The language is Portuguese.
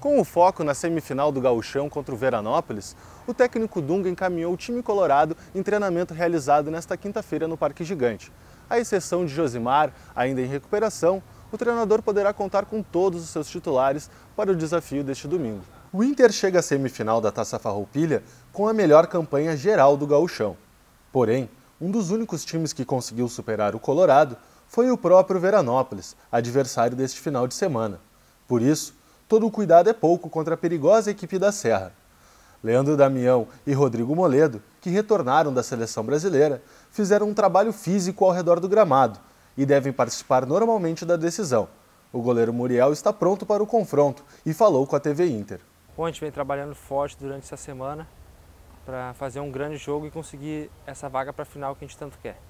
Com o foco na semifinal do Gauchão contra o Veranópolis, o técnico Dunga encaminhou o time colorado em treinamento realizado nesta quinta-feira no Parque Gigante. À exceção de Josimar, ainda em recuperação, o treinador poderá contar com todos os seus titulares para o desafio deste domingo. O Inter chega à semifinal da Taça Farroupilha com a melhor campanha geral do gauchão. Porém, um dos únicos times que conseguiu superar o Colorado foi o próprio Veranópolis, adversário deste final de semana. Por isso, todo o cuidado é pouco contra a perigosa equipe da Serra. Leandro Damião e Rodrigo Moledo, que retornaram da seleção brasileira, fizeram um trabalho físico ao redor do gramado e devem participar normalmente da decisão. O goleiro Muriel está pronto para o confronto e falou com a TV Inter. Bom, a gente vem trabalhando forte durante essa semana para fazer um grande jogo e conseguir essa vaga para a final que a gente tanto quer.